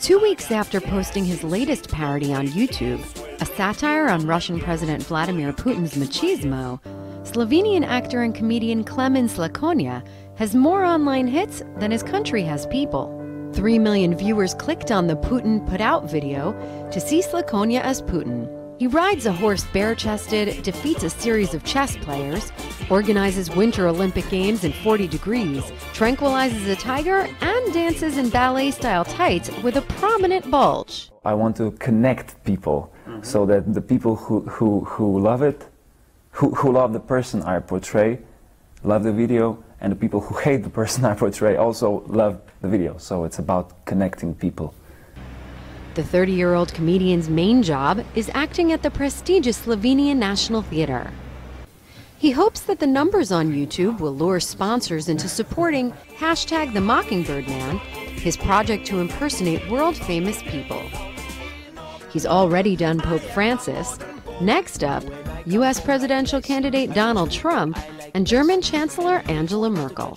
Two weeks after posting his latest parody on YouTube, a satire on Russian President Vladimir Putin's machismo, Slovenian actor and comedian Klemen Slakonja has more online hits than his country has people. Three million viewers clicked on the Putin Putout video to see Slakonja as Putin. He rides a horse bare chested, defeats a series of chess players, organizes Winter Olympic Games in 40 degrees, tranquilizes a tiger, and dances in ballet style tights with a prominent bulge. I want to connect people mm-hmm. so that the people who, who, who love it, who, who love the person I portray, love the video, and the people who hate the person I portray also love the video. So it's about connecting people. The 30 year old comedian's main job is acting at the prestigious Slovenian National Theatre. He hopes that the numbers on YouTube will lure sponsors into supporting hashtag the Mockingbird Man, his project to impersonate world famous people. He's already done Pope Francis. Next up, U.S. presidential candidate Donald Trump and German Chancellor Angela Merkel.